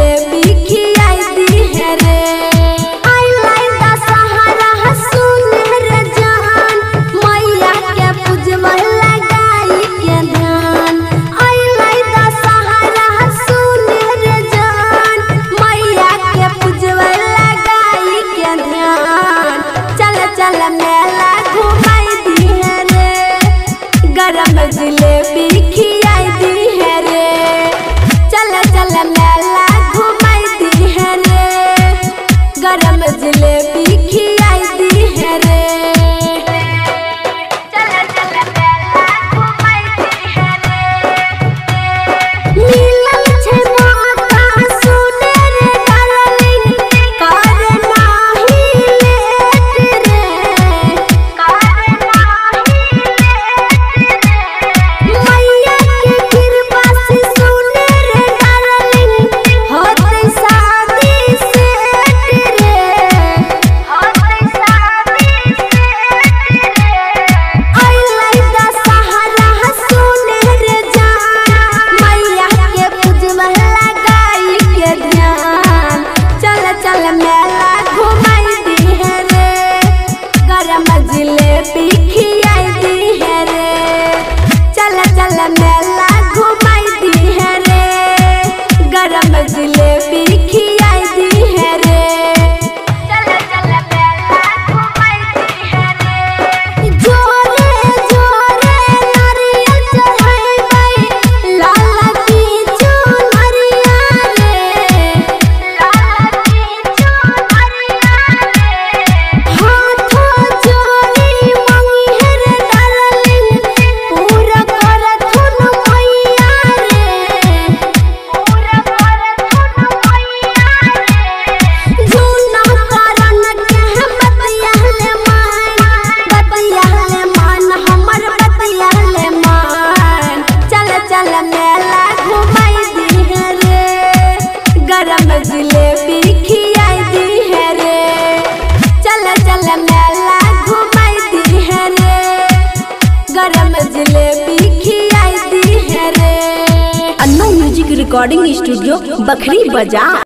baby, keep. Recording studio Bakhri बाज़ार